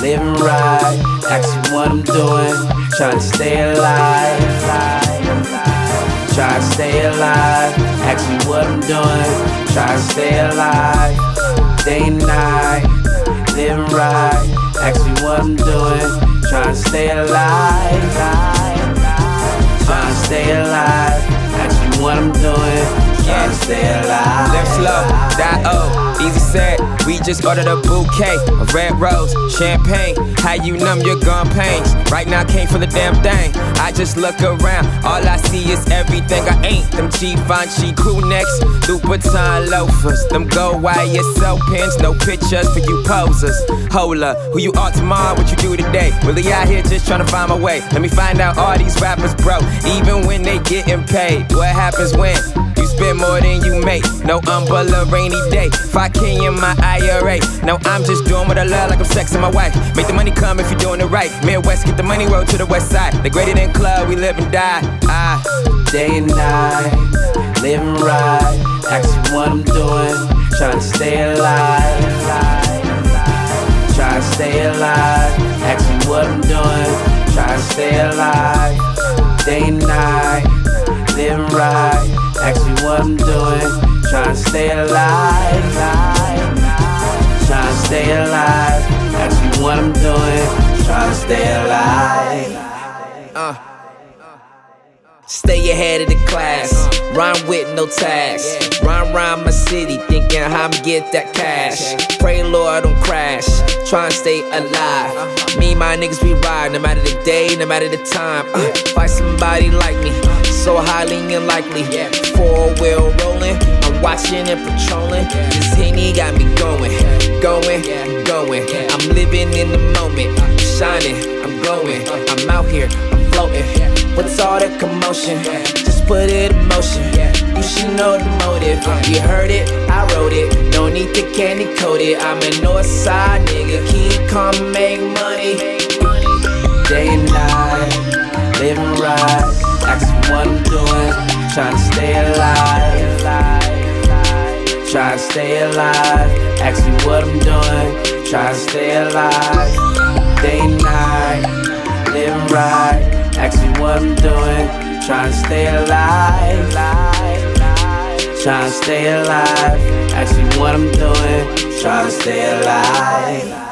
living right. Ask me what I'm doing, trying to stay alive. Trying to stay alive. Ask me what I'm doing, trying to stay alive. Day and night, living right. Ask me what I'm doing, trying to stay alive. Trying to stay alive. Ask me what I'm doing, trying to stay alive. We just ordered a bouquet of red rose, champagne. How you numb your gun pains? Right now, can't feel the damn thing. I just look around, all I see is everything I ain't. Them Givenchy crew necks, Louboutin loafers, them gold YSL pins, no pictures for you posers. Hola, who you are tomorrow, what you do today? Really out here just trying to find my way. Let me find out all these rappers broke, even when they getting paid. What happens when? Spend more than you make. No umbrella, rainy day. 5K in my IRA. No, I'm just doing what I love, like I'm sexing my wife. Make the money come if you're doing it right. Midwest, get the money roll to the west side. The greater than club, we live and die. Ah. Day and night, living right. Ask me what I'm doing, trying to stay alive. Trying to stay alive. Ask me what I'm doing, trying to stay alive. Day and night, stay alive. Trying to stay alive. Ask me what I'm doing, trying to stay alive. Uh. Stay ahead of the class, rhyme with no tags. Rhyme around my city, thinking how I'ma get that cash. Pray Lord don't crash, try and stay alive. Me my niggas be riding, no matter the day, no matter the time. Uh, find somebody like me, so highly unlikely. Four wheel I'm watching and patrolling. This Henny got me going, going, going. I'm living in the moment, shining, I'm glowing. I'm out here, I'm floating. What's all the commotion? Just put it in motion. You should know the motive. You heard it, I wrote it. No need to candy coat it. I'm a north side nigga. King come make money. Day and night, living right. Me what I'm doing, trying to stay alive. Trying to stay alive. Ask me what I'm doing, trying to stay alive. Day and night, living right. Ask me what I'm doing, trying to stay alive. Try to stay alive. Ask me what I'm doing, trying to stay alive.